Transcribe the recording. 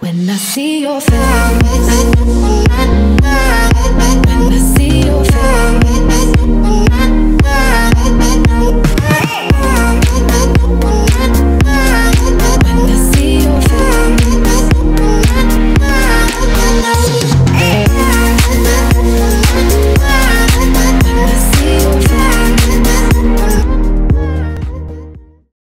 when I see your face.